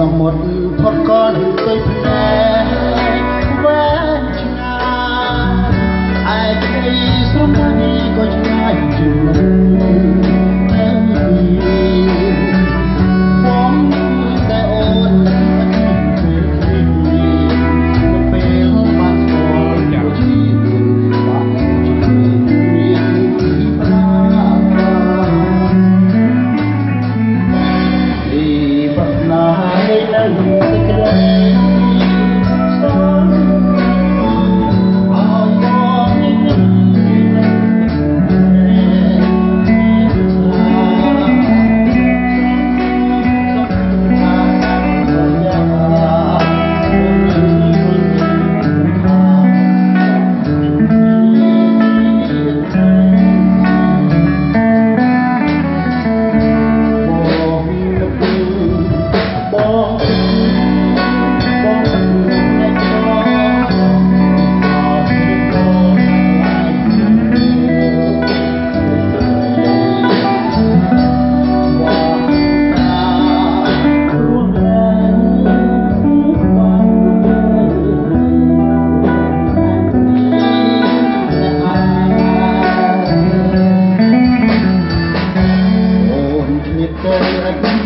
សមុទ្រផុតក៏នឹងទុយភ្ Thank you.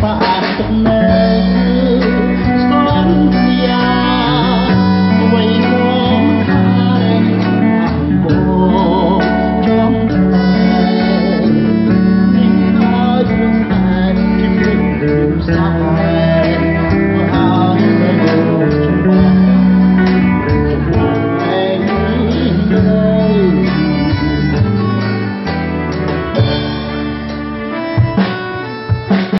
បាក់ទឹកនៅស្គាល់